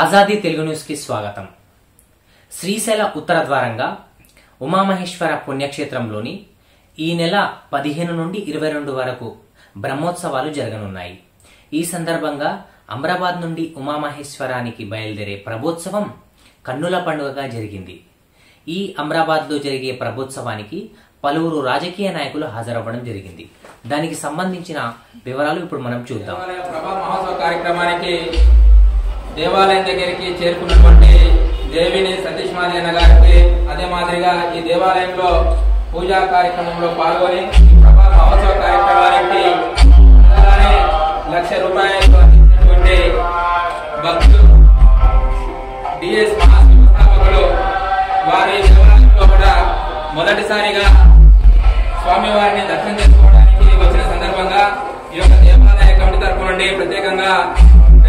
ఆజాదీ తెలుగు న్యూస్కి స్వాగతం. శ్రీశైల ఉత్తర ద్వారంగా ఉమామహేశ్వర పుణ్యక్షేత్రంలోని ఈ నెల పదిహేను నుండి ఇరవై రెండు వరకు బ్రహ్మోత్సవాలు జరగనున్నాయి. ఈ సందర్భంగా అమరాబాద్ నుండి ఉమామహేశ్వరానికి బయలుదేరే ప్రభోత్సవం కన్నుల పండుగగా జరిగింది. ఈ అమరాబాద్లో జరిగే ప్రభోత్సవానికి పలువురు రాజకీయ నాయకులు హాజరవ్వడం జరిగింది. దానికి సంబంధించిన వివరాలు ఇప్పుడు మనం చూద్దాం. ప్రభా మహోత్సవ కార్యక్రమానికి దేవాలయం దగ్గరికి చేరుకున్నటువంటి దేవిని సతీష్ అన్న గారికి అదే మాదిరిగా ఈ దేవాలయంలో పూజా కార్యక్రమంలో పాల్గొని ప్రభా మహోత్సవ కార్యక్రమానికి ముందుగానే లక్ష రూపాయలు అందించినటువంటి భక్తులు డిఎస్ మహాసంస్థాపకులు వారి దేవాలయంలో కూడా మొదటిసారిగా స్వామివారిని దర్శనం చేసుకోవడానికి వచ్చిన సందర్భంగా ఈ యొక్క దేవాలయ కమిటీ తరపు నుండి ప్రత్యేకంగా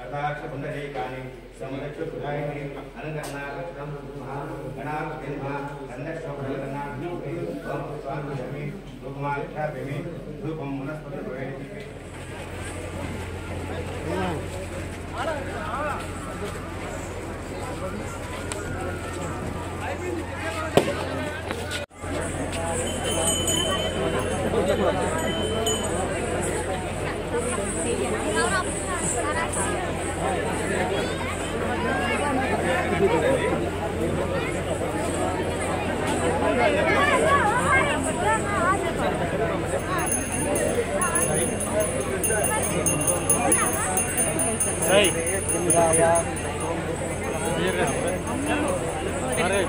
अर्धाक्षपुण्डरीकानि समलक्ष्यपुरायणे अनगन्नालक्षणं गणालक्षिन्मा अन्नक्षप्रलगन्नाभ्युपे धूपमाख्याभिमे धूपं वनस्पतिभवेदिपे Hey. Ya, ya. Ayo, ayo.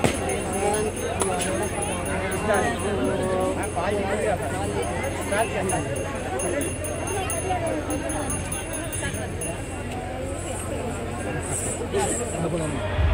Ne bulamıyorum.